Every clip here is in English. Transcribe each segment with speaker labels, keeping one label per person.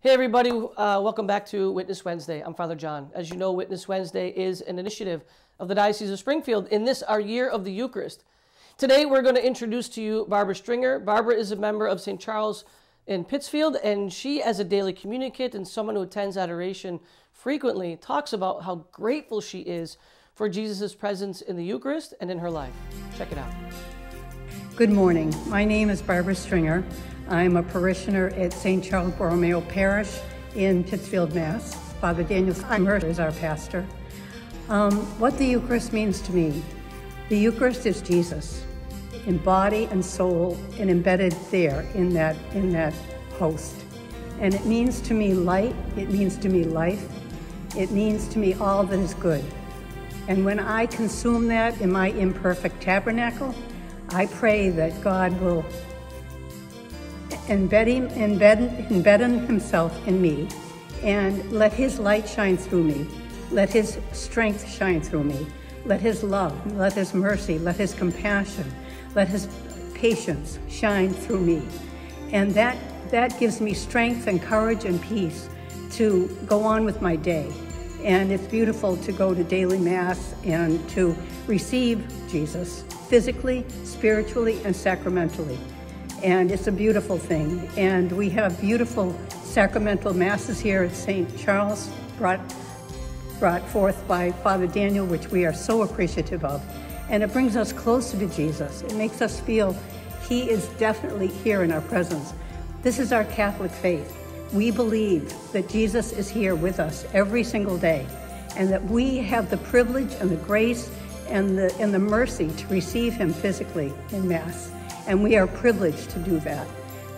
Speaker 1: Hey, everybody, uh, welcome back to Witness Wednesday. I'm Father John. As you know, Witness Wednesday is an initiative of the Diocese of Springfield in this, our year of the Eucharist. Today, we're going to introduce to you Barbara Stringer. Barbara is a member of St. Charles in Pittsfield, and she, as a daily communicant and someone who attends adoration frequently, talks about how grateful she is for Jesus' presence in the Eucharist and in her life. Check it out.
Speaker 2: Good morning. My name is Barbara Stringer. I'm a parishioner at St. Charles Borromeo Parish in Pittsfield, Mass. Father Daniel Simmer is our pastor. Um, what the Eucharist means to me the Eucharist is Jesus in body and soul and embedded there in that, in that host. And it means to me light, it means to me life, it means to me all that is good. And when I consume that in my imperfect tabernacle, I pray that God will embedding, embed, embedding himself in me and let his light shine through me. Let his strength shine through me. Let his love, let his mercy, let his compassion, let his patience shine through me. And that, that gives me strength and courage and peace to go on with my day. And it's beautiful to go to daily Mass and to receive Jesus physically, spiritually, and sacramentally and it's a beautiful thing. And we have beautiful sacramental masses here at St. Charles, brought, brought forth by Father Daniel, which we are so appreciative of. And it brings us closer to Jesus. It makes us feel he is definitely here in our presence. This is our Catholic faith. We believe that Jesus is here with us every single day, and that we have the privilege and the grace and the, and the mercy to receive him physically in Mass and we are privileged to do that.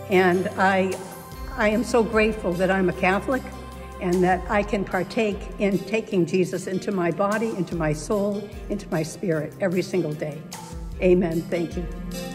Speaker 2: And I, I am so grateful that I'm a Catholic and that I can partake in taking Jesus into my body, into my soul, into my spirit every single day. Amen. Thank you.